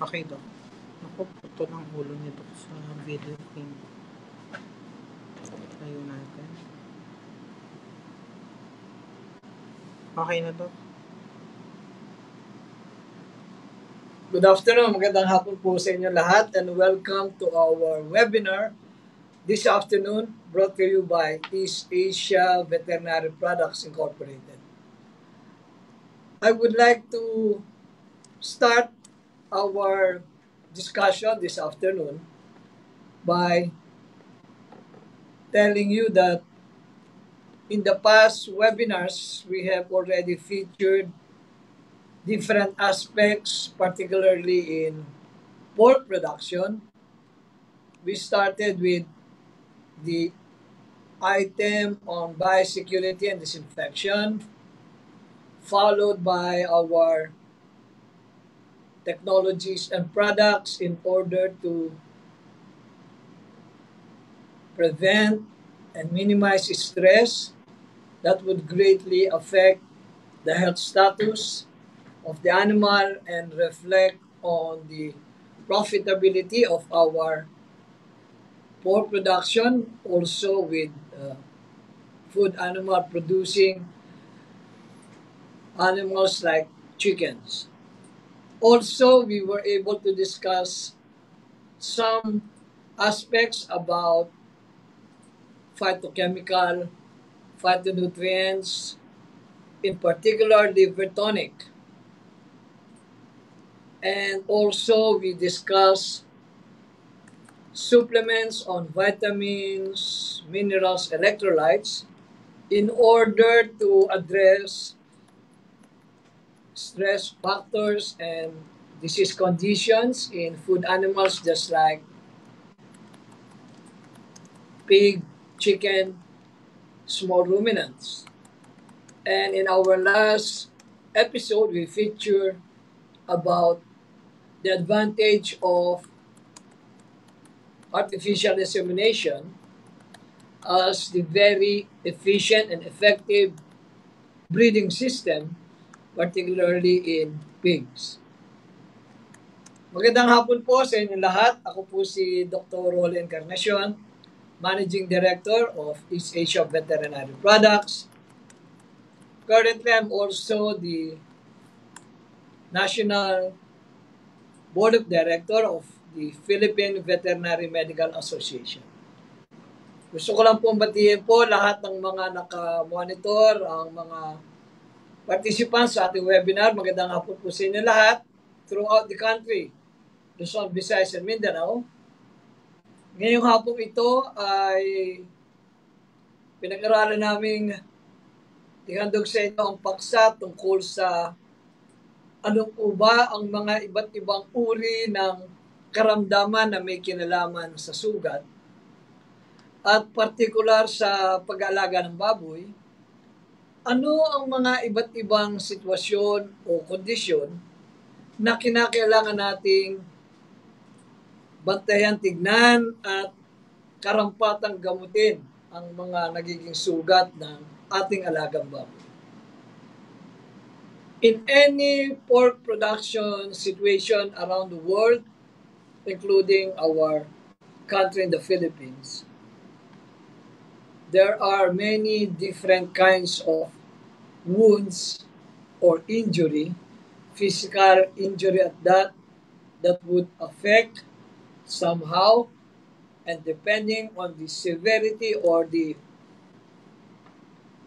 Okay, Dok. Naku, puto ng ulo Dok, sa video game. Tayo natin. Okay na, Dok. Good afternoon, magandang hapon po sa inyo lahat and welcome to our webinar this afternoon brought to you by East Asia Veterinary Products Incorporated. I would like to start our discussion this afternoon by telling you that in the past webinars, we have already featured different aspects, particularly in pork production. We started with the item on biosecurity and disinfection, followed by our technologies and products in order to prevent and minimize stress that would greatly affect the health status of the animal and reflect on the profitability of our pork production, also with uh, food animal producing animals like chickens. Also, we were able to discuss some aspects about phytochemical, phytonutrients, in particular liver tonic. And also, we discuss supplements on vitamins, minerals, electrolytes in order to address stress factors and disease conditions in food animals just like pig, chicken, small ruminants. And in our last episode, we feature about the advantage of artificial insemination as the very efficient and effective breeding system, particularly in pigs. Magandang hapon po sa inyo lahat. Ako po si Dr. Rol Encarnacion, Managing Director of East Asia Veterinary Products. Currently, I'm also the National Board of Director of the Philippine Veterinary Medical Association. Gusto ko lang pong batiin po lahat ng mga naka-monitor, ang mga participants sa ating webinar. Magandang hapon po sa inyo lahat throughout the country, Luzon, Visayas, and Mindanao. Ngayong hapon ito ay pinag-aralan naming ihandog sa inyo ang paksa tungkol sa ano po ba ang mga iba't ibang uri ng karamdaman na may kinalaman sa sugat at partikular sa pag-aalaga ng baboy, ano ang mga iba't ibang sitwasyon o kondisyon na kinakailangan nating bantayan, tignan at karampatang gamutin ang mga nagiging sugat ng ating alagang baboy. In any pork production situation around the world, including our country in the Philippines, there are many different kinds of wounds or injury, physical injury at that, that would affect somehow and depending on the severity or the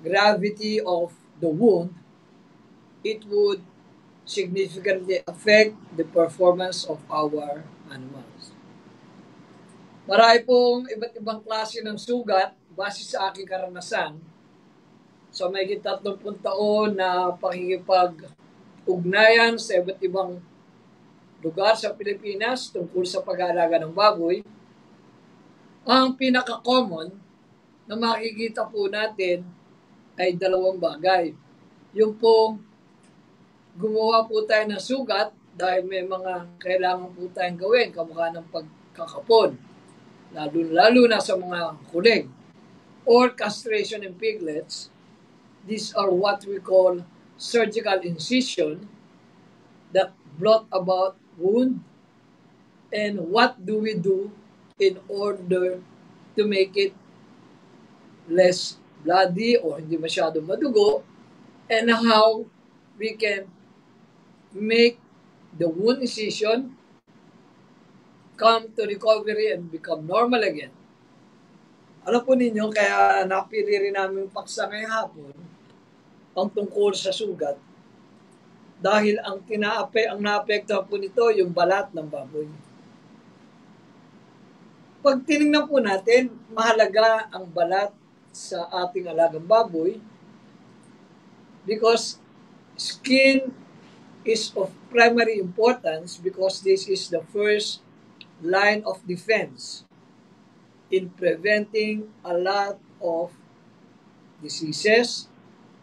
gravity of the wound, it would significantly affect the performance of our animals. Marami pong iba't ibang klase ng sugat base sa aking karanasan. So may 30 taon na pakikipag-ugnayan sa iba't ibang lugar sa Pilipinas tungkol sa pag-aalaga ng baboy. Ang pinaka-common na makikita po natin ay dalawang bagay. Yung pong gumawa po tayo ng sugat dahil may mga kailangan po tayong gawin, kamukha ng pagkakapon, lalo-lalo na sa mga kulig, or castration in piglets. These are what we call surgical incision that brought about wound and what do we do in order to make it less bloody or hindi masyado madugo and how we can make the wound incision come to recovery and become normal again. Alam po ninyo, kaya napili rin namin paksa ngayong hapon ang tungkol sa sugat dahil ang tinaape ang naapektuhan po nito yung balat ng baboy. Pag tinignan po natin, mahalaga ang balat sa ating alagang baboy because skin is of primary importance because this is the first line of defense in preventing a lot of diseases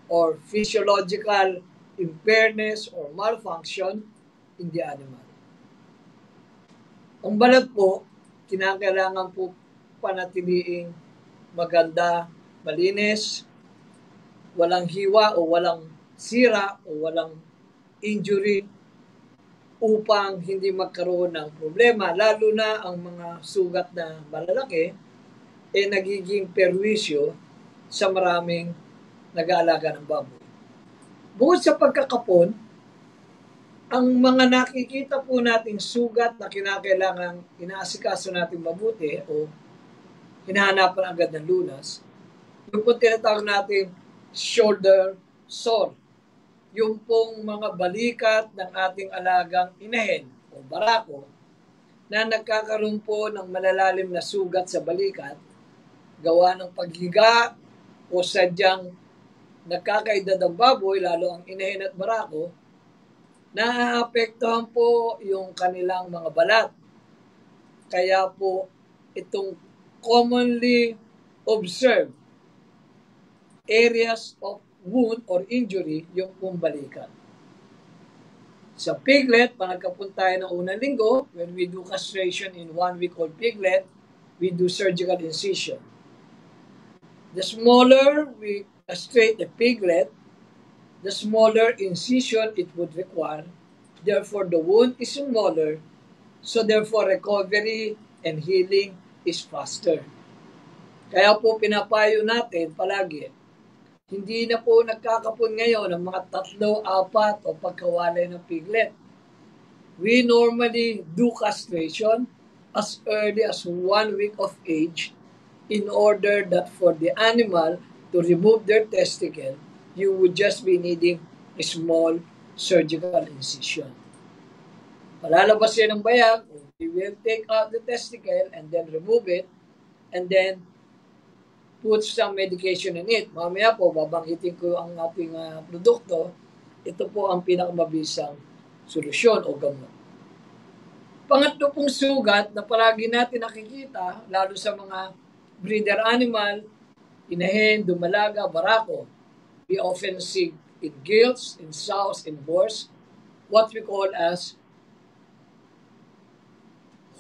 or physiological impairness or malfunction in the animal. Ang balat po, kinakailangan po panatiliing maganda, malinis, walang hiwa o walang sira o walang injury upang hindi magkaroon ng problema, lalo na ang mga sugat na malalaki, eh nagiging perwisyo sa maraming nag-aalaga ng baboy. Bukod sa pagkakapon, ang mga nakikita po nating sugat na kinakailangan inaasikaso natin mabuti o hinahanapan agad ng lunas, yung po tinatawag natin shoulder sore. Yung pong mga balikat ng ating alagang inahen o barako na nagkakaroon po ng malalalim na sugat sa balikat gawa ng paghiga o sadyang nagkakaedad ang baboy, lalo ang inahin at barako, naaapektuhan po yung kanilang mga balat. Kaya po itong commonly observed areas of wound or injury yung pumbalikan. Sa piglet, pag nagkapunta tayo ng unang linggo, when we do castration in one week old piglet, we do surgical incision. The smaller we castrate a piglet, the smaller incision it would require. Therefore, the wound is smaller. So, therefore, recovery and healing is faster. Kaya po pinapayo natin palagi, hindi na po nagkakapon ngayon ng mga tatlo, apat o pagkawalay ng piglet. We normally do castration as early as one week of age in order that for the animal to remove their testicle, you would just be needing a small surgical incision. Palalabas yan ng bayag, we will take out the testicle and then remove it and then put some medication in it. Mamaya po, babanggitin ko ang ating uh, produkto. Ito po ang pinakamabisang solusyon o gamot. Pangatlo pong sugat na palagi natin nakikita, lalo sa mga breeder animal, inahin, dumalaga, barako. We often see in gilts, in sows, in boars, what we call as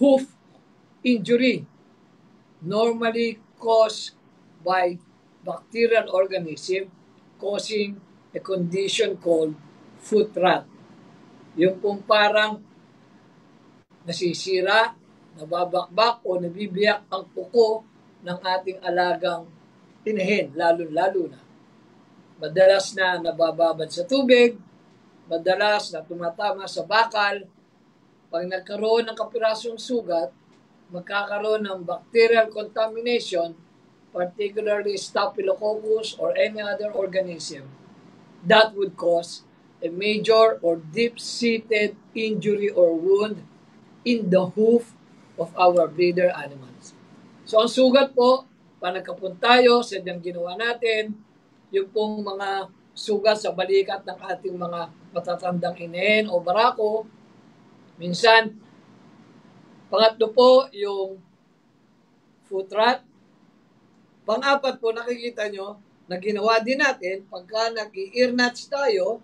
hoof injury, normally caused by bacterial organism causing a condition called foot rot. Yung pong parang nasisira, nababakbak o nabibiyak ang puko ng ating alagang tinahin, lalo-lalo na. Madalas na nabababad sa tubig, madalas na tumatama sa bakal. Pag nagkaroon ng kapirasong sugat, magkakaroon ng bacterial contamination, particularly Staphylococcus or any other organism, that would cause a major or deep-seated injury or wound in the hoof of our breeder animals. So ang sugat po, panagkapun tayo, sadyang ginawa natin, yung pong mga sugat sa balikat ng ating mga matatandang inen o barako. Minsan, pangatlo po yung foot rot. Pang-apat po, nakikita nyo, na ginawa din natin, pagka nag-ear tayo,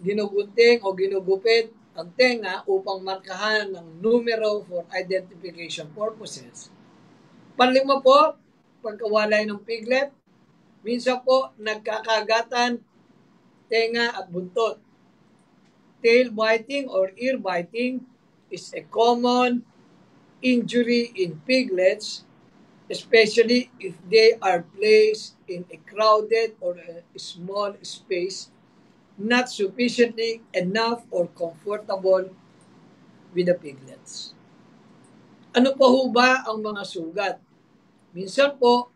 ginugunting o ginugupit ang tenga upang markahan ng numero for identification purposes Panlima po, pagkawalay ng piglet. Minsan po, nagkakagatan, tenga at buntot. Tail biting or ear biting is a common injury in piglets, especially if they are placed in a crowded or a small space, not sufficiently enough or comfortable with the piglets. Ano pa ho ba ang mga sugat? Minsan po,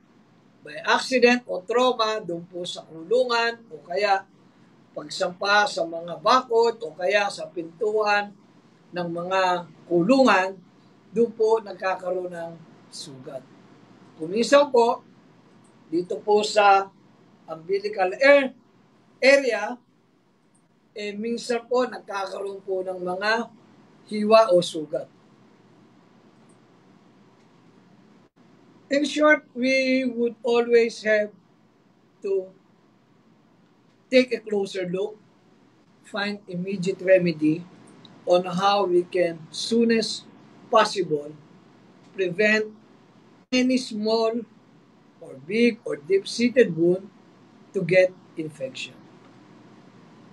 by accident o trauma doon po sa kulungan o kaya pagsampa sa mga bakod o kaya sa pintuan ng mga kulungan, doon po nagkakaroon ng sugat. Kuminsan po, dito po sa umbilical air, area, eh minsan po nagkakaroon po ng mga hiwa o sugat. In short, we would always have to take a closer look, find immediate remedy on how we can soonest possible prevent any small or big or deep-seated wound to get infection.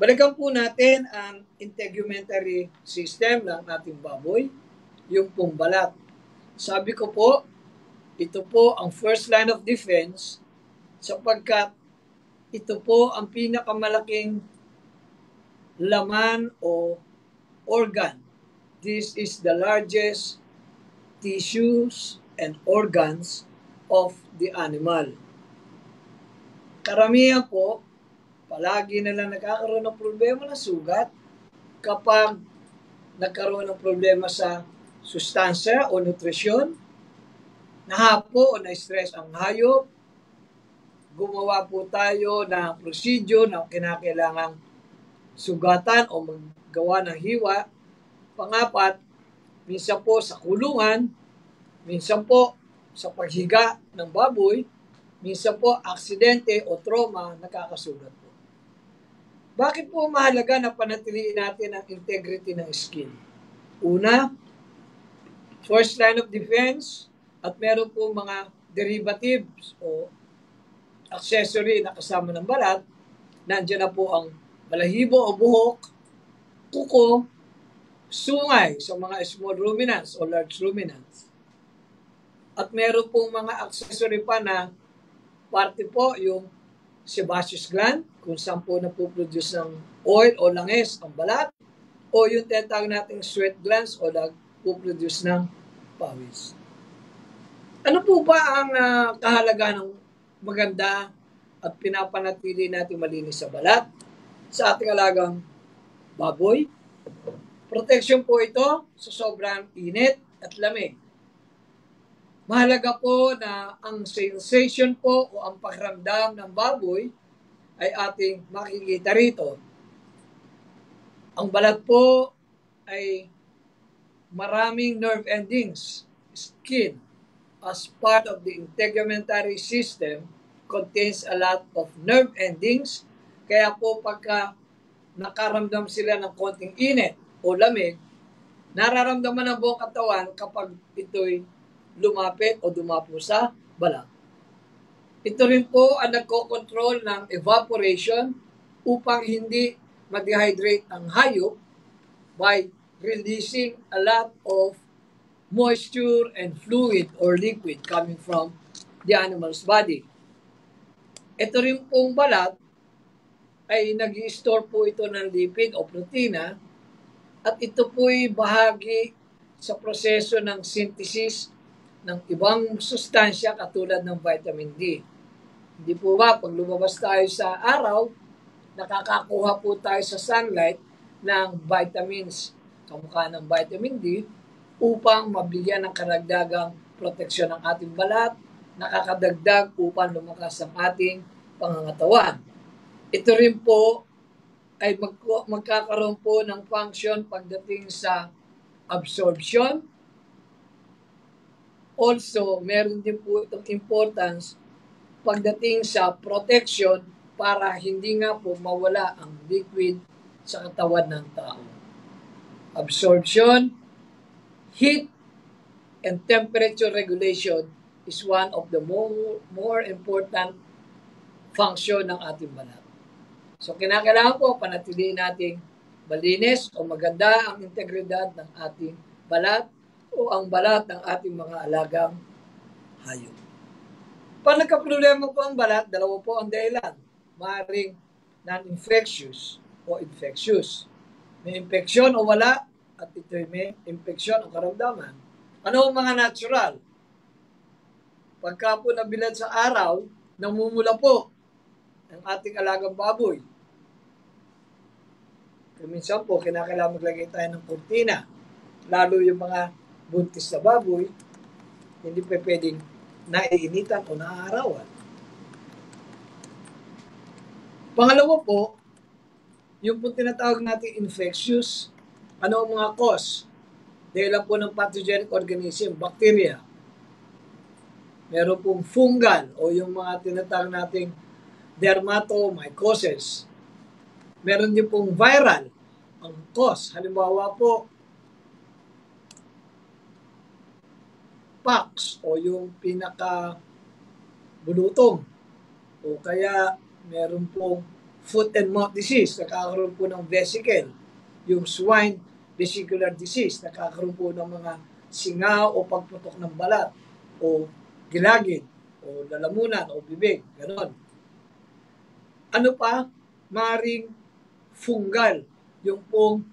Balikan po natin ang integumentary system ng ating baboy, yung pong balat. Sabi ko po, ito po ang first line of defense sapagkat ito po ang pinakamalaking laman o organ. This is the largest tissues and organs of the animal. Karamihan po, palagi na lang nagkakaroon ng problema ng sugat kapag nagkaroon ng problema sa sustansya o nutrisyon, nahapo o na-stress ang hayop, gumawa po tayo ng procedure na kinakailangang sugatan o maggawa ng hiwa. Pangapat, minsan po sa kulungan, minsan po sa paghiga ng baboy, minsan po aksidente o trauma nakakasugat po. Bakit po mahalaga na panatiliin natin ang integrity ng skin? Una, first line of defense at meron po mga derivatives o accessory na kasama ng balat, nandiyan na po ang balahibo o buhok, kuko, sungay sa mga small ruminants o large ruminants. At meron pong mga accessory pa na parte po yung sebaceous gland, kung saan po napoproduce ng oil o langis ang balat, o yung tinatawag nating sweat glands o nagpo-produce ng pawis. Ano po ba ang uh, kahalagahan ng maganda at pinapanatili natin malinis sa balat sa ating alagang baboy. Protection po ito sa sobrang init at lamig. Mahalaga po na ang sensation po o ang pakiramdam ng baboy ay ating makikita rito. Ang balat po ay maraming nerve endings, skin, as part of the integumentary system contains a lot of nerve endings. Kaya po pagka nakaramdam sila ng konting init o lamig, nararamdaman ng buong katawan kapag ito'y lumapit o dumapo sa balat. Ito rin po ang nagko-control ng evaporation upang hindi ma-dehydrate ang hayop by releasing a lot of moisture and fluid or liquid coming from the animal's body. Ito rin pong balat ay nag store po ito ng lipid o protina at ito po'y bahagi sa proseso ng synthesis ng ibang sustansya katulad ng vitamin D. Hindi po ba, pag lumabas tayo sa araw, nakakakuha po tayo sa sunlight ng vitamins, kamukha ng vitamin D, upang mabigyan ng karagdagang proteksyon ng ating balat, nakakadagdag upang lumakas ang ating pangangatawan. Ito rin po ay mag, magkakaroon po ng function pagdating sa absorption. Also, meron din po itong importance pagdating sa protection para hindi nga po mawala ang liquid sa katawan ng tao. Absorption, heat and temperature regulation is one of the more, more important function ng ating balat. So kinakailangan po panatilihin nating malinis o maganda ang integridad ng ating balat o ang balat ng ating mga alagang hayop. Pag nagka-problema po ang balat, dalawa po ang dahilan. Maring non-infectious o infectious. May infeksyon o wala, at ito may infeksyon o karamdaman. Ano ang mga natural? Pagka po nabilad sa araw, namumula po ang ating alagang baboy. Kung minsan po, kinakailangan maglagay tayo ng kurtina. Lalo yung mga buntis na baboy, hindi pa pwedeng naiinitan o naaarawan. Pangalawa po, yung po tinatawag natin infectious, ano ang mga cause? Dahil lang po ng pathogenic organism, bacteria. Meron pong fungal o yung mga tinatawag nating dermatomycosis. Meron din pong viral ang cause. Halimbawa po, pox o yung pinaka bulutong o kaya meron pong foot and mouth disease, nakakaroon po ng vesicle, yung swine vesicular disease, nakakaroon po ng mga singa o pagputok ng balat o gilagid o lalamunan o bibig, ganon. Ano pa? Maring fungal, yung pong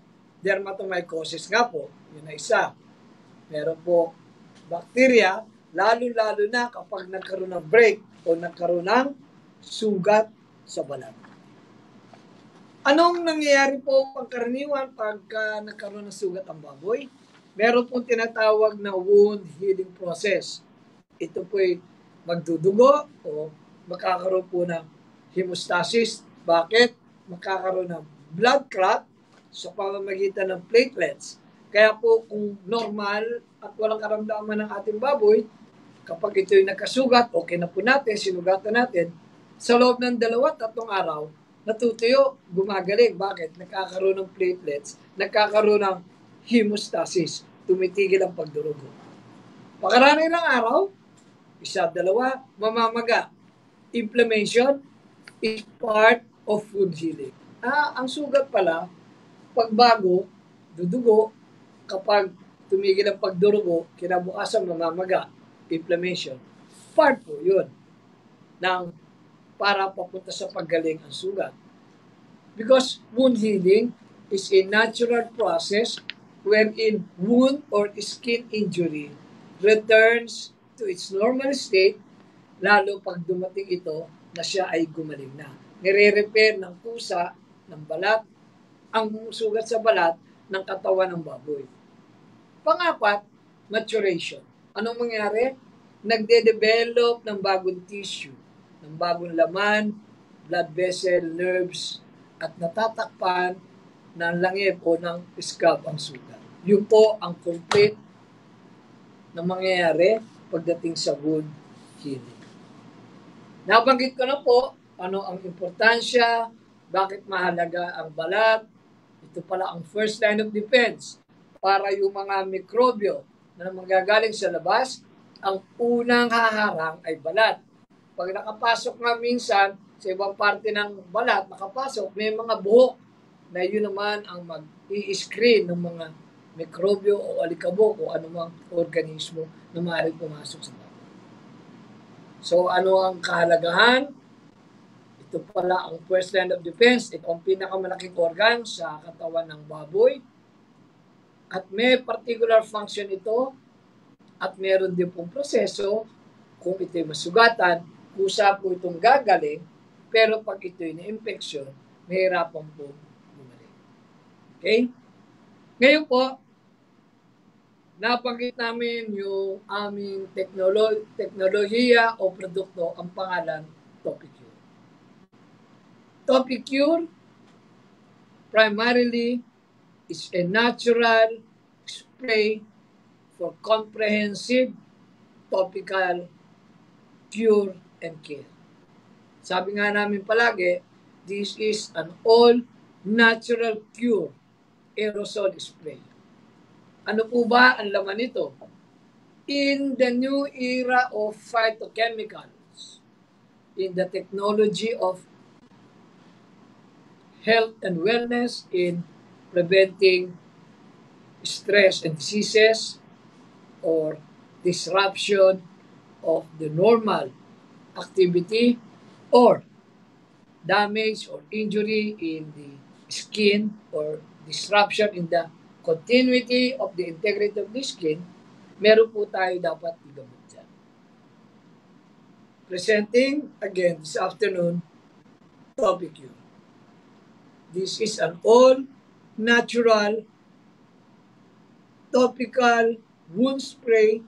dermatomycosis nga po, yun na isa. Meron po bacteria, lalo-lalo na kapag nagkaroon ng break o nagkaroon ng sugat sa balat. Anong nangyayari po pagkaraniwan pagka nagkaroon ng sugat ang baboy? Meron pong tinatawag na wound healing process. Ito po ay magdudugo o magkakaroon po ng hemostasis. Bakit? Magkakaroon ng blood clot sa pamamagitan ng platelets. Kaya po kung normal at walang karamdaman ng ating baboy, kapag ito'y nagkasugat, okay na po natin, sinugatan natin, sa loob ng dalawa, tatlong araw, natutuyo, gumagaling. Bakit? Nagkakaroon ng platelets, nagkakaroon ng hemostasis, tumitigil ang pagdurugo. Pakarani ng araw, isa, dalawa, mamamaga. Inflammation is part of food healing. Ah, ang sugat pala, pagbago, dudugo, kapag tumigil ang pagdurugo, kinabukasan mamamaga, inflammation. Part po yun ng para papunta sa paggaling ang sugat. Because wound healing is a natural process wherein wound or skin injury returns to its normal state lalo pag dumating ito na siya ay gumaling na. Nire-repair ng pusa, ng balat, ang sugat sa balat ng katawan ng baboy. Pangapat, maturation. Anong mangyari? Nagde-develop ng bagong tissue, ng bagong laman, blood vessel, nerves, at natatakpan ng langib o ng scalp ang sugat. Yun po ang complete na mangyayari pagdating sa wound healing. Nabanggit ko na po ano ang importansya, bakit mahalaga ang balat. Ito pala ang first line of defense para yung mga mikrobyo na magagaling sa labas, ang unang haharang ay balat. Pag nakapasok nga minsan sa ibang parte ng balat, nakapasok, may mga buhok na yun naman ang mag-i-screen ng mga mikrobyo o alikabok o anumang organismo na maaaring pumasok sa balat. So ano ang kahalagahan? Ito pala ang first line of defense. Ito ang pinakamalaking organ sa katawan ng baboy at may particular function ito at meron din pong proseso kung ito'y masugatan, kusa po itong gagaling, pero pag ito'y na-infection, mahirapan po bumalik. Okay? Ngayon po, nabanggit namin yung aming teknolo- teknolohiya o produkto, ang pangalan Topicure. Topicure, primarily, is a natural spray for comprehensive topical cure and care. Sabi nga namin palagi, this is an all natural cure aerosol spray. Ano po ba ang laman nito? In the new era of phytochemicals, in the technology of health and wellness, in preventing stress and diseases or disruption of the normal activity or damage or injury in the skin or disruption in the continuity of the integrity of the skin, meron po tayo dapat igamot dyan. Presenting again this afternoon, topic yun. This is an all natural topical wound spray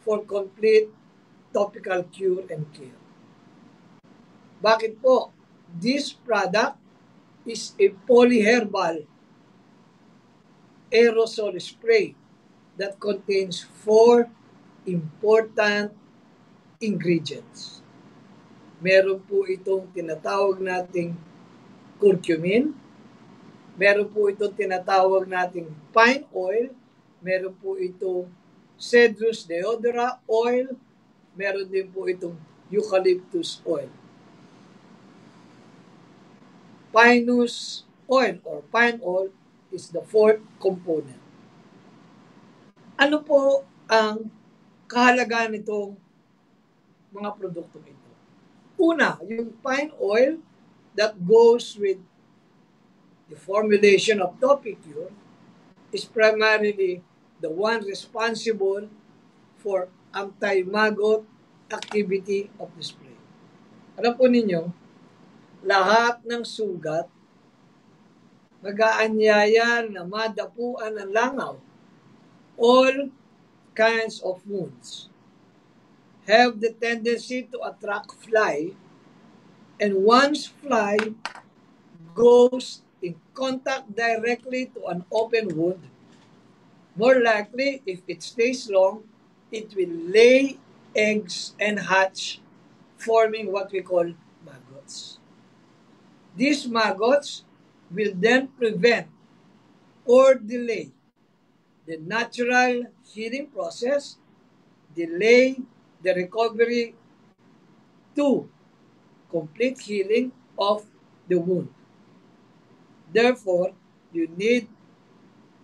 for complete topical cure and care. Bakit po? This product is a polyherbal aerosol spray that contains four important ingredients. Meron po itong tinatawag nating curcumin, meron po itong tinatawag nating pine oil, meron po itong cedrus deodora oil, meron din po itong eucalyptus oil. Pinus oil or pine oil is the fourth component. Ano po ang kahalagaan nitong mga produktong ito? Una, yung pine oil that goes with the formulation of Topicure is primarily the one responsible for anti-maggot activity of the spray. Alam po ninyo, lahat ng sugat mag-aanyaya na madapuan ng langaw. All kinds of wounds have the tendency to attract fly and once fly goes contact directly to an open wound, more likely, if it stays long, it will lay eggs and hatch, forming what we call maggots. These maggots will then prevent or delay the natural healing process, delay the recovery to complete healing of the wound. Therefore, you need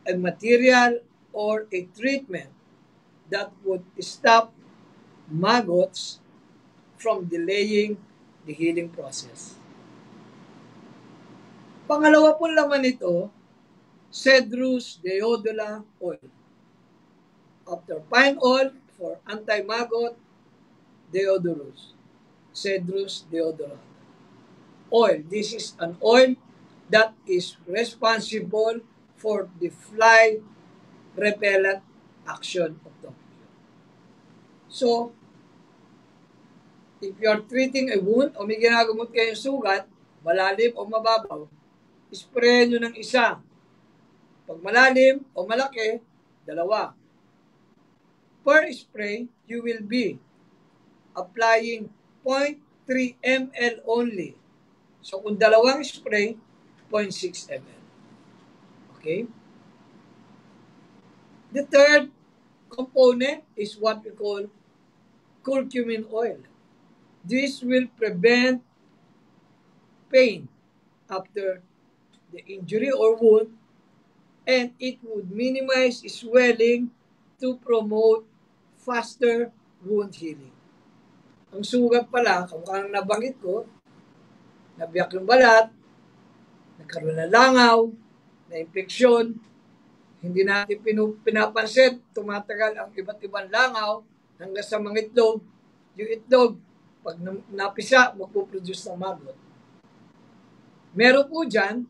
a material or a treatment that would stop maggots from delaying the healing process. Pangalawa po laman nito, Cedrus deodula oil. After pine oil for anti-maggot, deodorus. Cedrus deodorant. Oil. This is an oil that is responsible for the fly repellent action of the So, if you are treating a wound o may ginagamot kayong sugat, malalim o mababaw, spray nyo ng isa. Pag malalim o malaki, dalawa. Per spray, you will be applying 0.3 ml only. So kung dalawang spray, 0.6 ml. Okay? The third component is what we call curcumin oil. This will prevent pain after the injury or wound and it would minimize swelling to promote faster wound healing. Ang sugat pala, kamukha nabanggit ko, nabiyak yung balat, nagkaroon ng langaw, na infeksyon, hindi natin pinapansin, tumatagal ang iba't ibang langaw hanggang sa mga itlog. Yung itlog, pag napisa, magpuproduce ng maggot. Meron po dyan,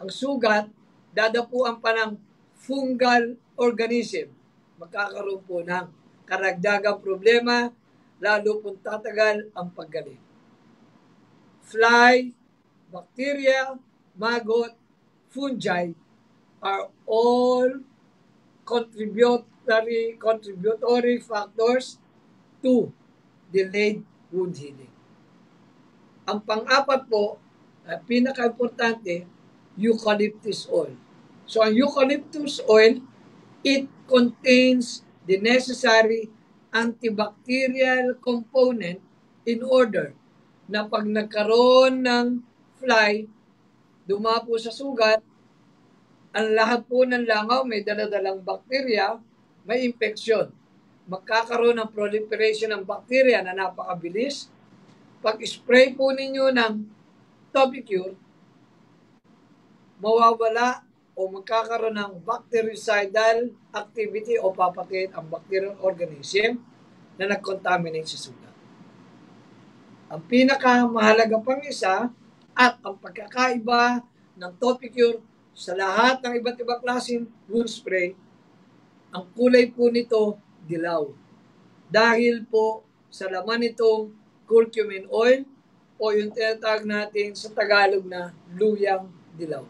ang sugat, dadapuan pa ng fungal organism. Magkakaroon po ng karagdagang problema, lalo pong tatagal ang paggaling. Fly, bacteria, maggot, fungi are all contributory contributory factors to delayed wound healing. Ang pang-apat po, uh, pinaka-importante, eucalyptus oil. So ang eucalyptus oil, it contains the necessary antibacterial component in order na pag nagkaroon ng fly, dumapo sa sugat, ang lahat po ng langaw may daladalang bakterya, may infeksyon. Magkakaroon ng proliferation ng bakterya na napakabilis. Pag spray po ninyo ng Topicure, mawawala o magkakaroon ng bactericidal activity o papatayin ang bacterial organism na nag-contaminate sa sugat. Ang pinakamahalaga pang isa at ang pagkakaiba ng Topicure sa lahat ng iba't ibang klaseng wound spray, ang kulay po nito dilaw. Dahil po sa laman nitong curcumin oil o yung tinatawag natin sa Tagalog na luyang dilaw.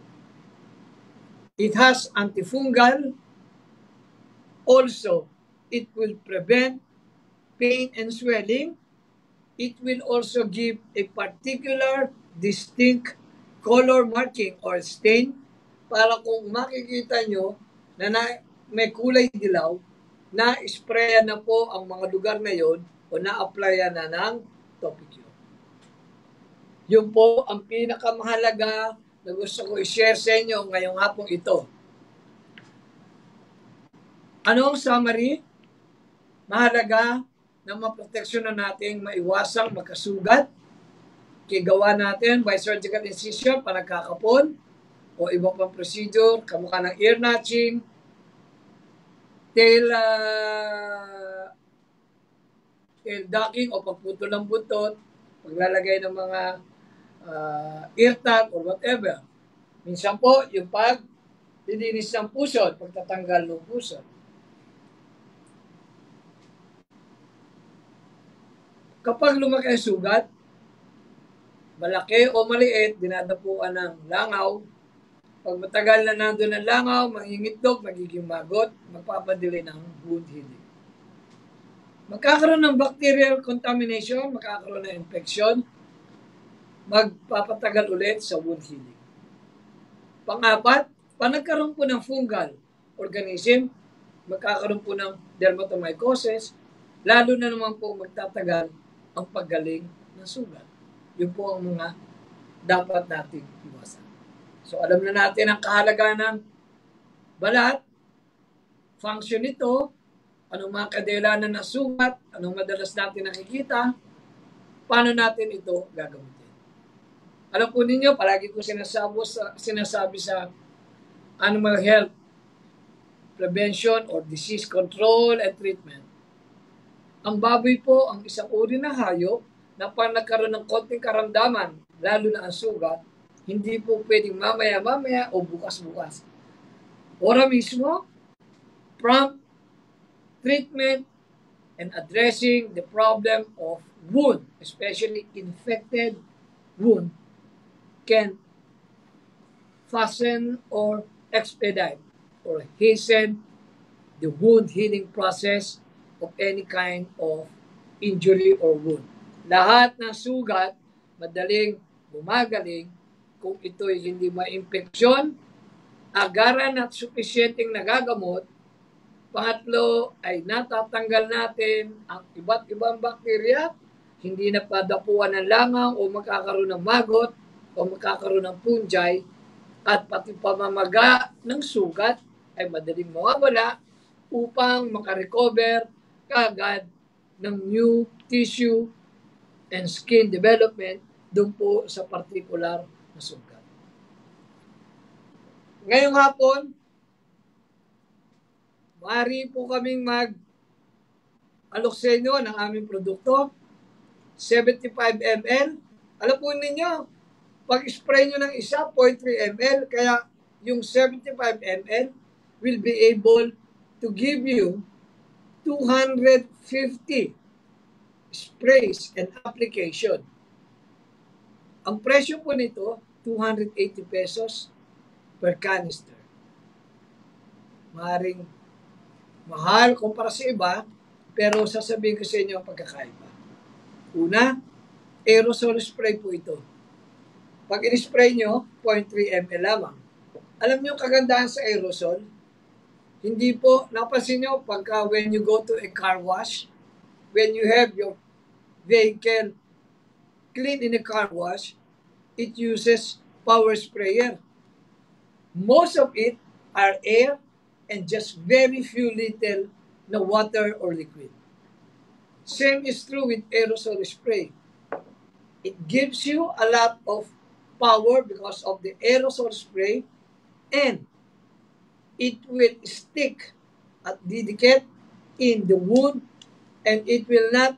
It has antifungal. Also, it will prevent pain and swelling. It will also give a particular distinct color marking or stain para kung makikita nyo na, na may kulay dilaw, na-sprayan na po ang mga lugar na yon o na-applyan na ng Topicure. Yun po ang pinakamahalaga na gusto ko i-share sa inyo ngayong hapong ito. Ano ang summary? Mahalaga na maproteksyon na natin maiwasang magkasugat, kigawa natin by surgical incision para kakapon, o iba pang procedure, kamukha ng ear notching, tail, uh, tail ducking o pagputol ng buntot, paglalagay ng mga uh, ear tag or whatever. Minsan po, yung pag lilinis ng puso, pagtatanggal ng puso. Kapag lumaki ang sugat, malaki o maliit, dinadapuan ng langaw, pag matagal na nandun ang langaw, mangingitlog, magiging magot, magpapadili ng wound healing. Magkakaroon ng bacterial contamination, magkakaroon ng infection, magpapatagal ulit sa wound healing. Pang-apat, pag nagkaroon po ng fungal organism, magkakaroon po ng dermatomycosis, lalo na naman po magtatagal ang paggaling ng sugat. Yun po ang mga dapat nating iwasan. So alam na natin ang kahalagaan ng balat, function nito, anong mga kadelanan na sugat, anong madalas natin nakikita, paano natin ito gagamitin. Alam po ninyo, palagi ko sinasabi sa, sinasabi sa animal health prevention or disease control and treatment. Ang baboy po ang isang uri na hayop na pag nagkaroon ng konting karamdaman, lalo na ang sugat, hindi po pwedeng mamaya-mamaya o bukas-bukas. Ora mismo, prompt treatment and addressing the problem of wound, especially infected wound, can fasten or expedite or hasten the wound healing process of any kind of injury or wound. Lahat ng sugat, madaling bumagaling kung ito'y hindi ma-impeksyon, agaran at sufisyenteng nagagamot, pangatlo ay natatanggal natin ang iba't ibang bakterya, hindi na padapuan ng langaw o makakaroon ng magot o makakaroon ng punjay at pati pamamaga ng sugat ay madaling mawawala upang makarecover kagad ng new tissue and skin development doon po sa particular na sugat. Ngayong hapon, maaari po kaming mag alok sa inyo ng aming produkto. 75 ml. Alam po ninyo, pag spray nyo ng isa, 0.3 ml, kaya yung 75 ml will be able to give you 250 sprays and application. Ang presyo po nito, 280 pesos per canister. Maring mahal kumpara sa iba, pero sasabihin ko sa inyo ang pagkakaiba. Una, aerosol spray po ito. Pag in-spray nyo, 0.3 ml lamang. Alam nyo kagandahan sa aerosol? Hindi po, napansin nyo, pagka when you go to a car wash, when you have your vehicle clean in a car wash, it uses power sprayer. Most of it are air and just very few little no water or liquid. Same is true with aerosol spray. It gives you a lot of power because of the aerosol spray and it will stick at the didikit in the wound and it will not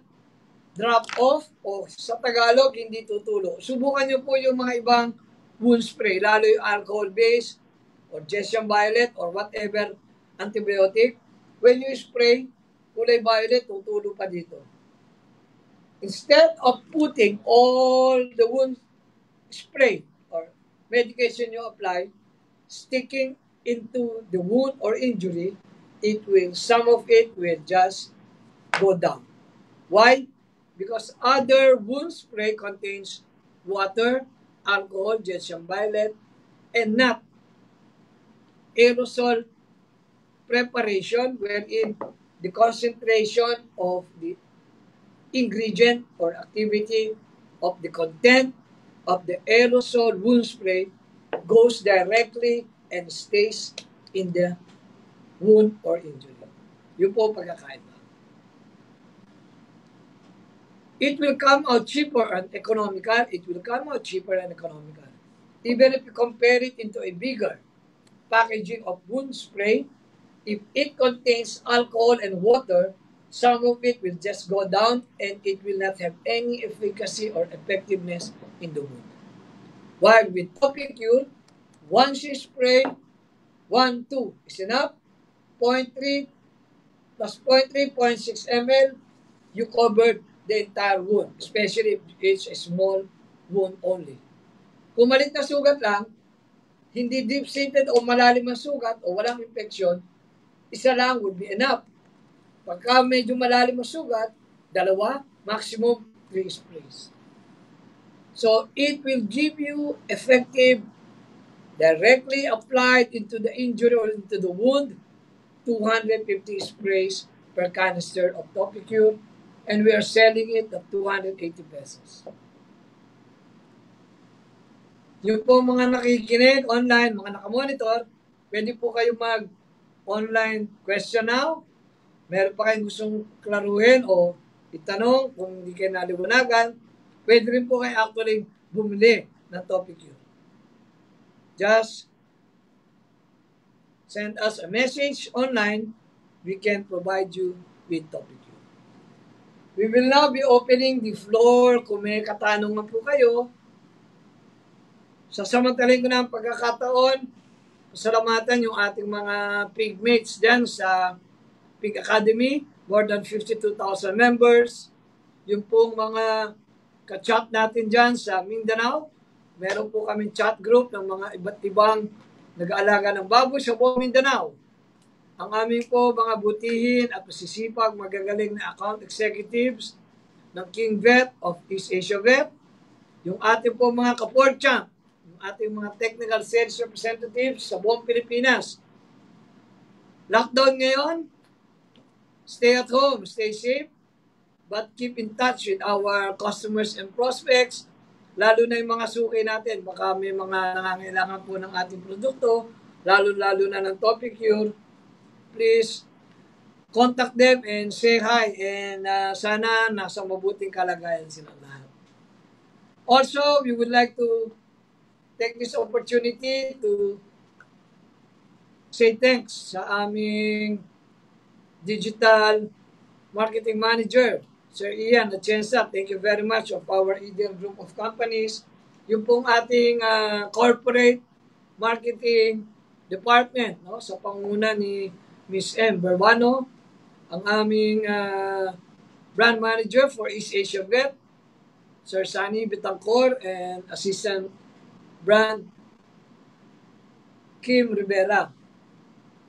drop off o sa Tagalog hindi tutulo. Subukan niyo po yung mga ibang wound spray, lalo yung alcohol base or gentian violet or whatever antibiotic. When you spray, kulay violet, tutulo pa dito. Instead of putting all the wound spray or medication you apply, sticking into the wound or injury, it will, some of it will just go down. Why? Because other wound spray contains water, alcohol, gentian violet, and not aerosol preparation wherein the concentration of the ingredient or activity of the content of the aerosol wound spray goes directly and stays in the wound or injury. Yun po pagkakaiba. It will come out cheaper and economical. It will come out cheaper and economical. Even if you compare it into a bigger packaging of wound spray, if it contains alcohol and water, some of it will just go down and it will not have any efficacy or effectiveness in the wound. While with Topic Cure, once you spray, 1, 2 is enough. 0.3 plus 0.3, 0.6 ml, you covered the entire wound, especially if it's a small wound only. Kung malit na sugat lang, hindi deep-seated o malalim ang sugat o walang infection, isa lang would be enough. Pagka medyo malalim ang sugat, dalawa, maximum three sprays. So, it will give you effective, directly applied into the injury or into the wound, 250 sprays per canister of Topicure, and we are selling it at 280 pesos. Yung po mga nakikinig online, mga nakamonitor, pwede po kayo mag-online question now. Meron pa kayong gustong klaruhin o itanong kung hindi kayo naliwanagan, pwede rin po kayo actually bumili ng topic yun. Just send us a message online, we can provide you with topic. We will now be opening the floor kung may katanungan po kayo Sasamantalin ko na ang pagkakataon, pasalamatan yung ating mga pigmates dyan sa Pig Academy, more than 52,000 members. Yung pong mga ka-chat natin dyan sa Mindanao, meron po kami chat group ng mga iba't ibang nag-aalaga ng baboy sa buong Mindanao. Ang aming po mga butihin at masisipag magagaling na account executives ng King Vet of East Asia Vet, yung ating po mga kaportsa ating mga technical sales representatives sa buong Pilipinas. Lockdown ngayon, stay at home, stay safe, but keep in touch with our customers and prospects, lalo na yung mga suki natin. Baka may mga nangangailangan po ng ating produkto, lalo-lalo na ng Topic Cure. Please contact them and say hi and uh, sana nasa mabuting kalagayan sila lahat. Also, we would like to take this opportunity to say thanks sa aming digital marketing manager, Sir Ian Atienza. Thank you very much of our ideal group of companies. Yung pong ating uh, corporate marketing department no sa panguna ni Miss M. Barbano, ang aming uh, brand manager for East Asia Vet, Sir Sunny Bitancor, and Assistant Brand Kim Rivera.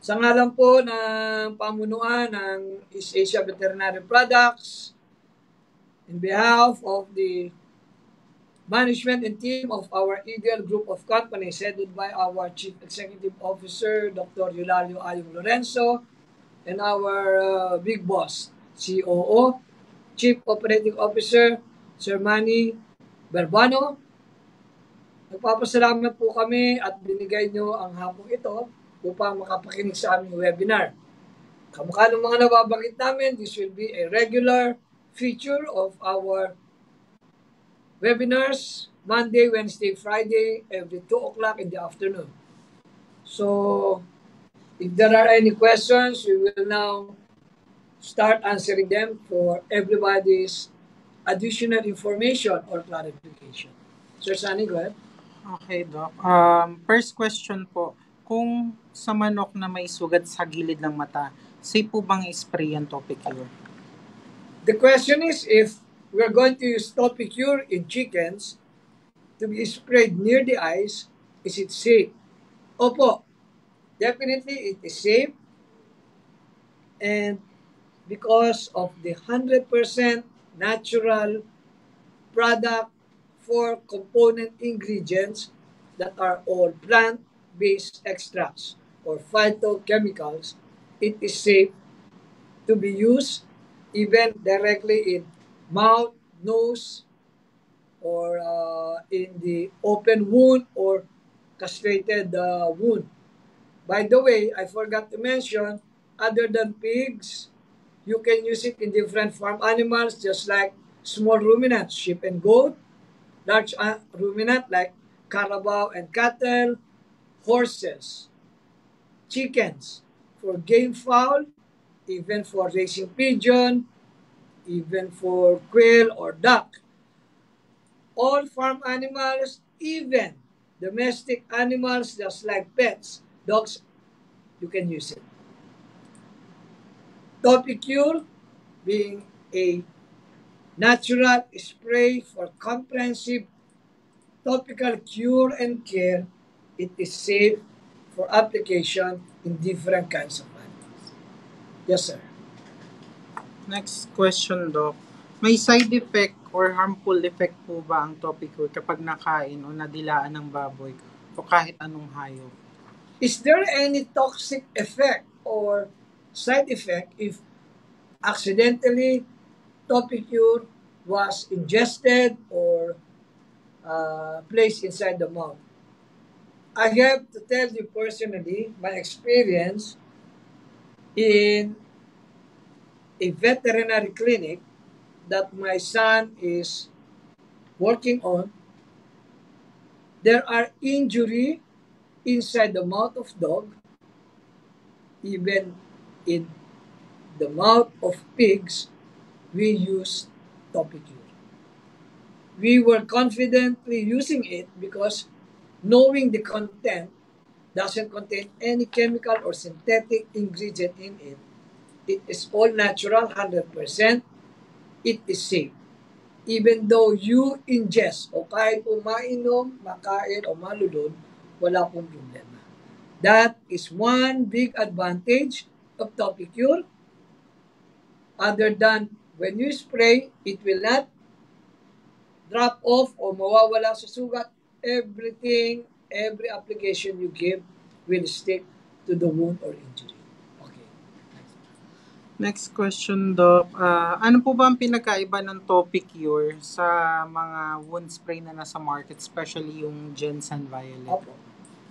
Sa ngalan po ng pamunuan ng East Asia Veterinary Products, in behalf of the management and team of our ideal group of companies headed by our Chief Executive Officer, Dr. Eulalio Ayong Lorenzo, and our uh, big boss, COO, Chief Operating Officer, Sir Manny Berbano, Nagpapasalamat po kami at binigay nyo ang hapong ito upang makapakinig sa aming webinar. Kamukha ng mga nababanggit namin, this will be a regular feature of our webinars Monday, Wednesday, Friday, every 2 o'clock in the afternoon. So, if there are any questions, we will now start answering them for everybody's additional information or clarification. Sir Sunny, go ahead. Okay, Doc. Um, first question po, kung sa manok na may sugat sa gilid ng mata, safe po bang i-spray ang Topicure? The question is if we're going to use Topicure in chickens to be sprayed near the eyes, is it safe? Opo, definitely it is safe. And because of the 100% natural product for component ingredients that are all plant-based extracts or phytochemicals, it is safe to be used even directly in mouth, nose, or uh, in the open wound or castrated uh, wound. By the way, I forgot to mention, other than pigs, you can use it in different farm animals just like small ruminants, sheep and goat, large uh, ruminant like carabao and cattle, horses, chickens, for game fowl, even for racing pigeon, even for quail or duck. All farm animals, even domestic animals just like pets, dogs, you can use it. Topicure being a natural spray for comprehensive topical cure and care, it is safe for application in different kinds of animals. Yes, sir. Next question, Doc. May side effect or harmful effect po ba ang Topicure kapag nakain o nadilaan ng baboy o kahit anong hayop? Is there any toxic effect or side effect if accidentally Topicure was ingested or uh, placed inside the mouth? I have to tell you personally my experience in a veterinary clinic that my son is working on. There are injury inside the mouth of dog, even in the mouth of pigs, we use Topicure. We were confidently using it because knowing the content doesn't contain any chemical or synthetic ingredient in it. It is all natural, 100%. It is safe. Even though you ingest o kahit po mainom, makain o malulod, wala pong problema. That is one big advantage of Topicure. Other than when you spray, it will not drop off o mawawala sa sugat. Everything, every application you give will stick to the wound or injury. Okay. Next question, Doc. Ah, ano po ba ang pinakaiba ng Topicure sa mga wound spray na nasa market, especially yung Jensen Violet? Opo.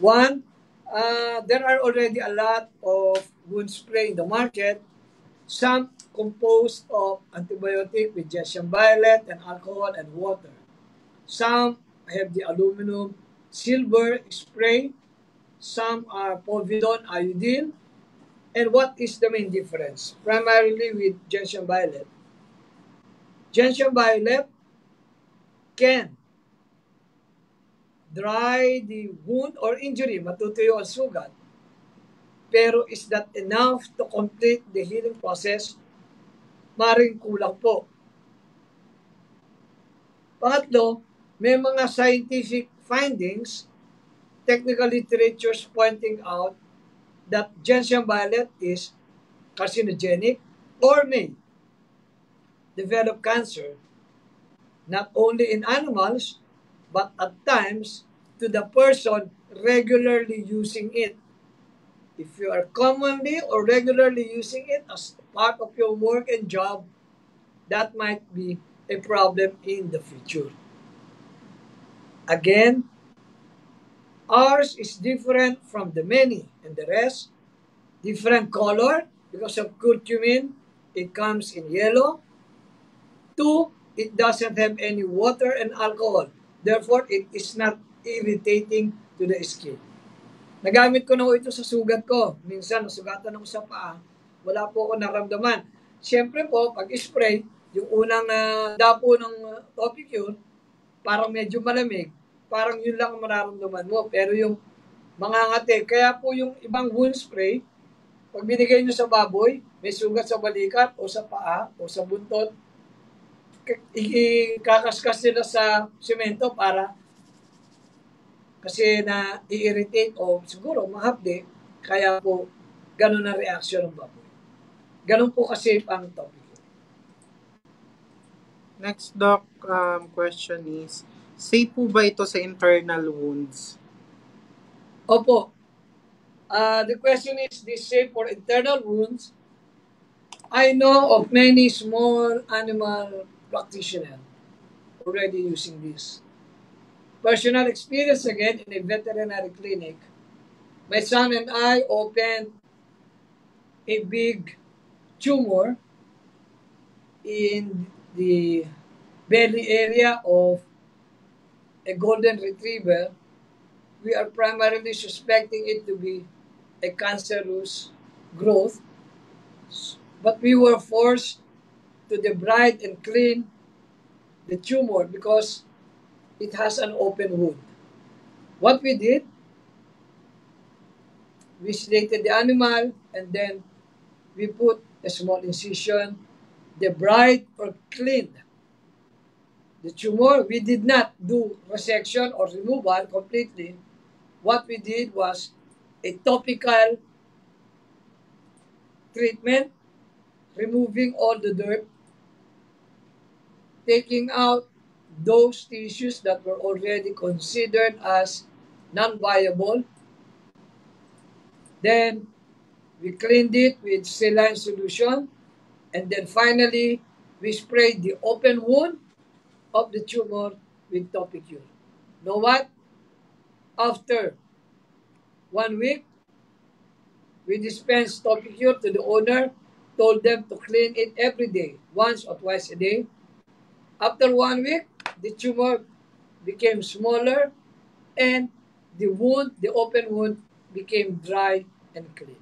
One, uh, there are already a lot of wound spray in the market. Some composed of antibiotic with gentian violet and alcohol and water. Some have the aluminum silver spray. Some are povidone iodine. And what is the main difference? Primarily with gentian violet. Gentian violet can dry the wound or injury, matutuyo ang sugat. Pero is that enough to complete the healing process? Maring kulang po. Pangatlo, may mga scientific findings, technical literatures pointing out that gentian violet is carcinogenic or may develop cancer not only in animals but at times to the person regularly using it. If you are commonly or regularly using it as part of your work and job, that might be a problem in the future. Again, Ours is different from the many and the rest. Different color because of curcumin. It comes in yellow. Two, it doesn't have any water and alcohol. Therefore, it is not irritating to the skin. Nagamit ko na ito sa sugat ko. Minsan, nasugatan ako sa paa. Wala po ako naramdaman. Siyempre po, pag spray, yung unang uh, dapo ng uh, Topicure, parang medyo malamig parang yun lang ang mararamdaman mo. Pero yung mga ngate, kaya po yung ibang wound spray, pag binigay nyo sa baboy, may sugat sa balikat o sa paa o sa buntot, ikakaskas nila sa semento para kasi na i-irritate o siguro mahapde, kaya po ganun na reaction ng baboy. Ganun po kasi ang topic. Next, Doc, um, question is, Safe po ba ito sa internal wounds? Opo. Uh, the question is, the safe for internal wounds? I know of many small animal practitioners already using this. Personal experience again in a veterinary clinic. My son and I opened a big tumor in the belly area of a golden retriever, we are primarily suspecting it to be a cancerous growth, but we were forced to debride and clean the tumor because it has an open wound. What we did, we sedated the animal and then we put a small incision, debride or cleaned the tumor, we did not do resection or removal completely. What we did was a topical treatment, removing all the dirt, taking out those tissues that were already considered as non-viable. Then we cleaned it with saline solution. And then finally, we sprayed the open wound of the tumor with Topicure. Know what? After one week, we dispensed Topicure to the owner, told them to clean it every day, once or twice a day. After one week, the tumor became smaller and the wound, the open wound, became dry and clean.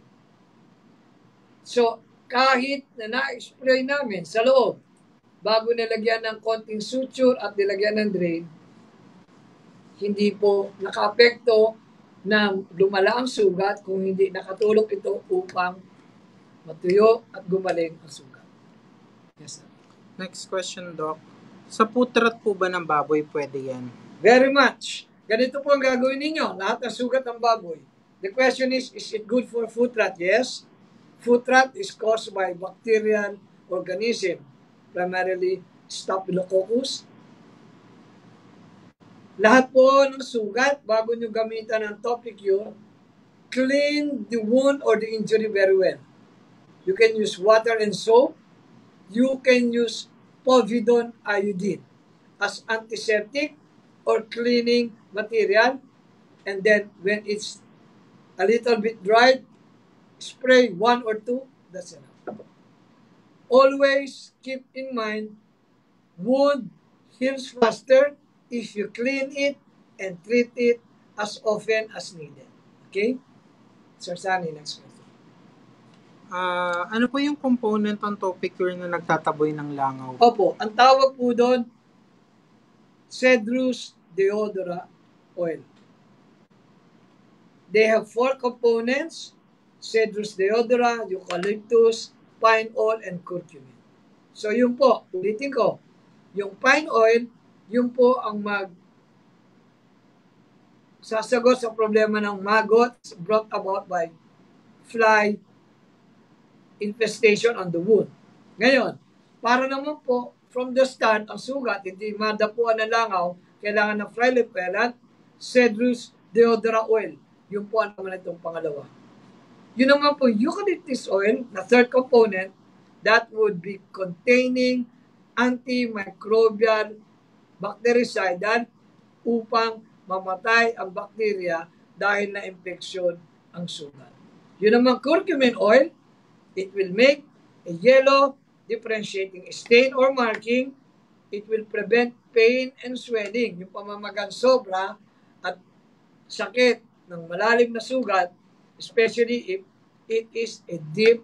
So, kahit na na-spray namin sa loob bago nilagyan ng konting suture at nilagyan ng drain, hindi po nakaapekto na lumala ang sugat kung hindi nakatulong ito upang matuyo at gumaling ang sugat. Yes, sir. Next question, Doc. Sa putrat po ba ng baboy pwede yan? Very much. Ganito po ang gagawin ninyo. Lahat ng sugat ng baboy. The question is, is it good for foot rot? Yes. Foot rot is caused by bacterial organism primarily Staphylococcus. Lahat po ng sugat, bago nyo gamitan ng Topicure, clean the wound or the injury very well. You can use water and soap. You can use povidone iodine as antiseptic or cleaning material. And then when it's a little bit dried, spray one or two, that's enough. Always keep in mind, wound heals faster if you clean it and treat it as often as needed. Okay? Sir Sunny, next question. Uh, ano po yung component ng Topicure na nagtataboy ng langaw? Opo, ang tawag po doon, Cedrus deodora oil. They have four components, Cedrus deodora, eucalyptus, pine oil, and curcumin. So yun po, ulitin ko, yung pine oil, yun po ang mag sasagot sa problema ng maggot brought about by fly infestation on the wound. Ngayon, para naman po from the start, ang sugat, hindi madapuan ng langaw, kailangan ng fly repellent, Cedrus deodora oil. Yun po ang naman itong pangalawa. Yun naman po, eucalyptus oil, na third component, that would be containing antimicrobial bactericidal upang mamatay ang bakterya dahil na infeksyon ang sugat. Yun naman curcumin oil, it will make a yellow differentiating stain or marking. It will prevent pain and swelling. Yung pamamagang sobra at sakit ng malalim na sugat, especially if it is a deep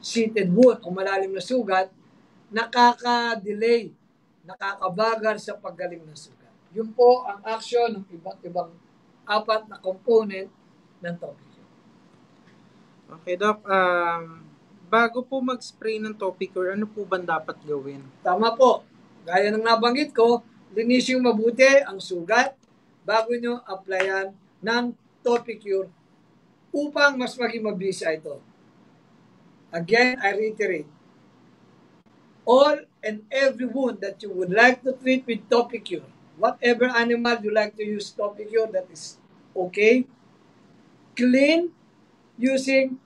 seated wound o malalim na sugat, nakaka-delay, nakakabagal sa paggaling ng sugat. Yun po ang action ng iba't ibang apat na component ng topic. Okay, Doc. Um, bago po mag-spray ng Topicure, ano po ba dapat gawin? Tama po. Gaya ng nabanggit ko, linisin mabuti ang sugat bago nyo applyan ng Topicure upang mas maging mabisa ito. Again, I reiterate, all and every wound that you would like to treat with Topicure, whatever animal you like to use Topicure, that is okay. Clean using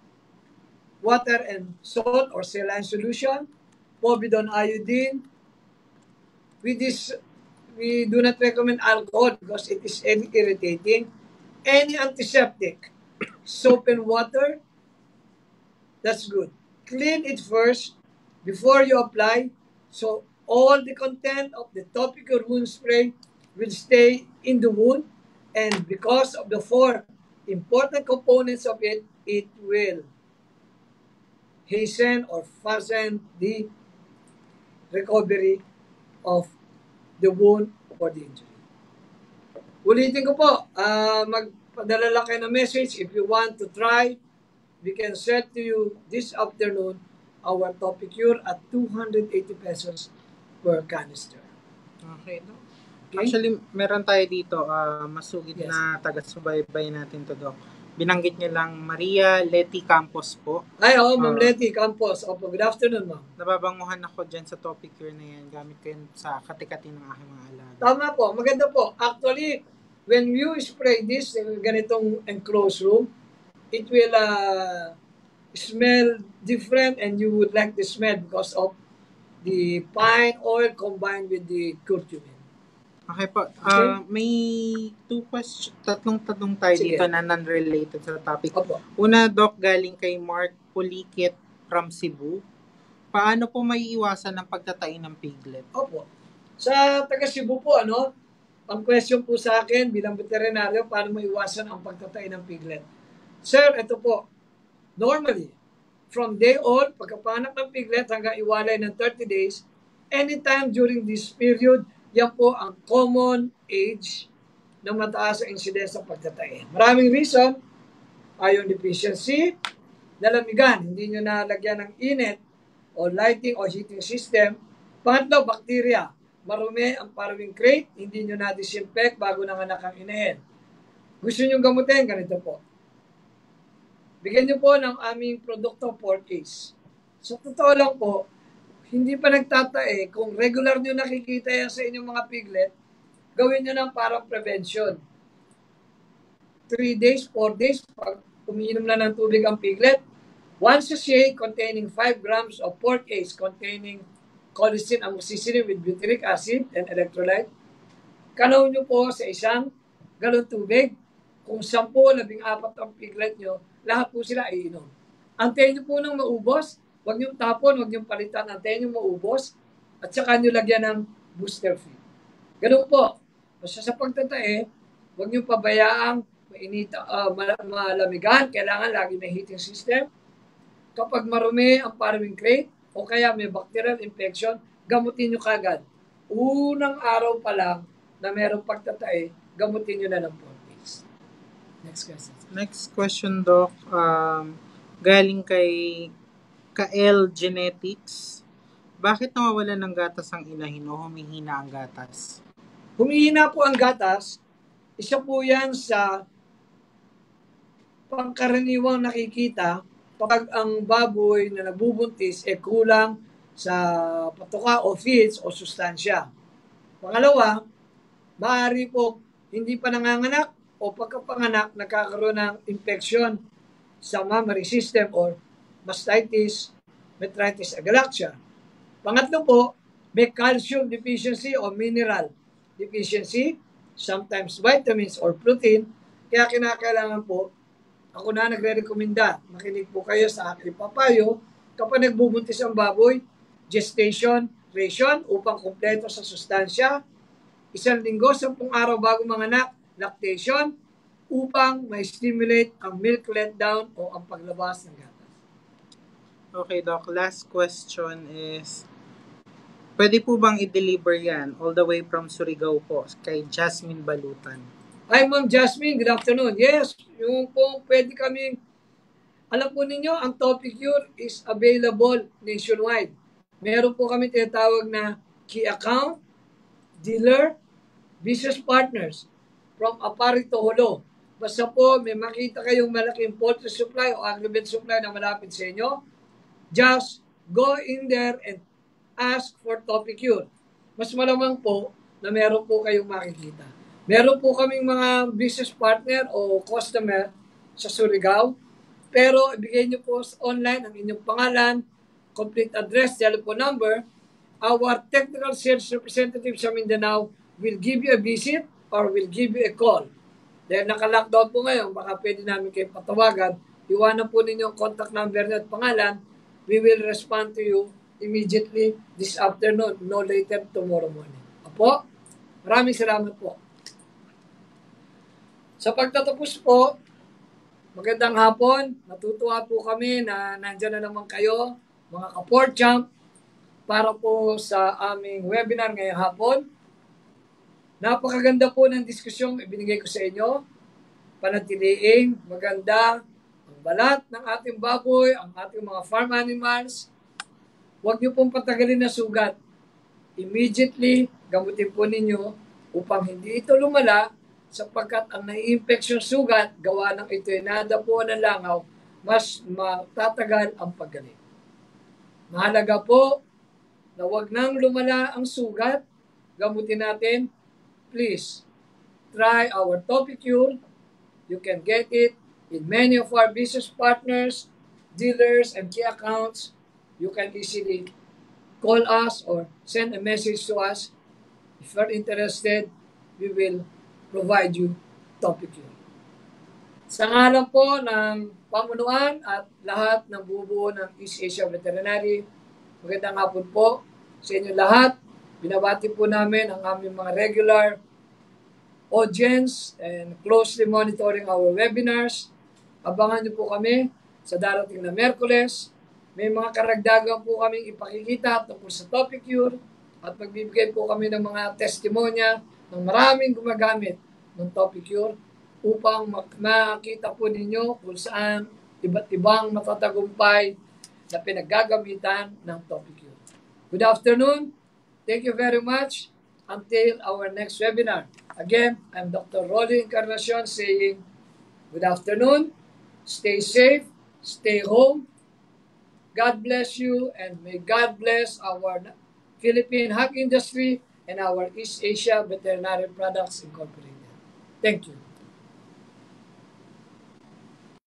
water and salt or saline solution, povidone iodine. With this, we do not recommend alcohol because it is irritating. Any antiseptic, soap and water, that's good. Clean it first before you apply so all the content of the topical wound spray will stay in the wound and because of the four important components of it, it will hasten or fasten the recovery of the wound or the injury. Ulitin ko po, uh, magpadala lang kayo ng message. If you want to try, we can set to you this afternoon our topic cure at 280 pesos per canister. Okay, Doc. Actually, meron tayo dito, uh, masugid yes. na taga-subaybay natin to, Doc. Binanggit niya lang Maria Leti Campos po. Ay, oo, oh, Ma'am uh, Leti Campos. Opo, good afternoon, Ma'am. Nababanguhan ako dyan sa topic cure na yan. Gamit ko yan sa katikati ng aking mga alaga. Tama po, maganda po. Actually, when you spray this, ganitong enclosed room, it will uh, smell different and you would like the smell because of the pine oil combined with the curcumin. Okay po. Uh, may two question, tatlong tanong tayo Sige. dito na non-related sa topic. Opo. Una, Doc, galing kay Mark Pulikit from Cebu. Paano po may iwasan ng pagtatain ng piglet? Opo. Sa taga Cebu po, ano, ang question po sa akin bilang veterinaryo, paano maiwasan ang pagtatay ng piglet? Sir, ito po. Normally, from day old, pagkapanak ng piglet hanggang iwalay ng 30 days, anytime during this period, yan po ang common age na mataas ang incidence ng pagtatae. Maraming reason, iron deficiency, nalamigan, hindi nyo nalagyan ng init o lighting o heating system. Pangatlo, bacteria. Marumi ang farrowing crate, hindi nyo na-disinfect bago nanganak ang inahin. Gusto nyo gamutin, ganito po. Bigyan nyo po ng aming produkto 4Ks. Sa totoo lang po, hindi pa nagtatae, kung regular nyo nakikita yan sa inyong mga piglet, gawin nyo ng parang prevention. 3 days, 4 days, pag umiinom na ng tubig ang piglet, one sachet containing 5 grams of pork ace containing colicin amoxicillin with butyric acid and electrolyte. Kanaw nyo po sa isang galon tubig. Kung 10, 14 ang piglet nyo, lahat po sila iinom. Antayin nyo po nang maubos, Huwag niyong tapon, huwag niyong palitan. Antayin niyong maubos at saka niyo lagyan ng booster feed. Ganun po. Basta sa pagtatae, huwag niyong pabayaang mainita, uh, malamigan. Kailangan lagi may heating system. Kapag marumi ang farming crate o kaya may bacterial infection, gamutin niyo kagad. Unang araw pa lang na merong pagtatae, gamutin niyo na ng 4 days. Next question. Next question, Doc. Um, galing kay Kael Genetics, bakit nawawalan ng gatas ang inahin o humihina ang gatas? Humihina po ang gatas, isa po yan sa pangkaraniwang nakikita pag ang baboy na nagbubuntis ay kulang sa patuka o feeds o sustansya. Pangalawa, maaari po hindi pa nanganganak o pagkapanganak nagkakaroon ng infection sa mammary system or mastitis, metritis agalaxia. Pangatlo po, may calcium deficiency o mineral deficiency, sometimes vitamins or protein, Kaya kinakailangan po, ako na nagre-recommenda, makinig po kayo sa aking papayo. Kapag nagbubuntis ang baboy, gestation, ration upang kumpleto sa sustansya, isang linggo, sampung araw bago manganak, lactation, upang ma-stimulate ang milk letdown o ang paglabas ng gatas. Okay, Doc. Last question is, pwede po bang i-deliver yan all the way from Surigao po kay Jasmine Balutan? Hi, Ma'am Jasmine. Good afternoon. Yes, yung po pwede kami, alam po ninyo, ang Topic Cure is available nationwide. Meron po kami tinatawag na key account, dealer, business partners from Apari to Holo. Basta po may makita kayong malaking poultry supply o aggregate supply na malapit sa inyo, just go in there and ask for Topic Cure. Mas malamang po na meron po kayong makikita. Meron po kaming mga business partner o customer sa Surigao, pero ibigay niyo po online ang inyong pangalan, complete address, telephone number. Our technical sales representative sa Mindanao will give you a visit or will give you a call. Dahil naka-lockdown po ngayon, baka pwede namin kayo patawagan. Iwanan po ninyo ang contact number at pangalan. We will respond to you immediately this afternoon, no later tomorrow morning. Apo, maraming salamat po. Sa pagtatapos po, magandang hapon. Natutuwa po kami na nandyan na naman kayo, mga ka champ para po sa aming webinar ngayong hapon. Napakaganda po ng diskusyong ibinigay ko sa inyo. Panatiliing maganda ang balat ng ating baboy, ang ating mga farm animals. Huwag niyo pong patagalin na sugat. Immediately, gamutin po ninyo upang hindi ito lumala sapagkat ang nai-infection sugat, gawa ng ito ay nadapuan ng langaw, mas matatagal ang paggaling. Mahalaga po na wag nang lumala ang sugat, gamutin natin, please, try our Topicure. You can get it in many of our business partners, dealers, and key accounts. You can easily call us or send a message to us. If you're interested, we will provide you topic yun. Sa ngalan po ng pamunuan at lahat ng bubuo ng East Asia Veterinary, magandang hapon po sa inyo lahat. Binabati po namin ang aming mga regular audience and closely monitoring our webinars. Abangan niyo po kami sa darating na Merkules. May mga karagdagan po kaming ipakikita tungkol sa Topic Cure at magbibigay po kami ng mga testimonya ng maraming gumagamit ng Topic Cure upang makita po ninyo kung saan iba't ibang matatagumpay na pinaggagamitan ng Topic Cure. Good afternoon. Thank you very much. Until our next webinar. Again, I'm Dr. Rolly Encarnacion saying good afternoon. Stay safe. Stay home. God bless you and may God bless our Philippine hog industry and our East Asia Veterinary Products Incorporated. Thank you.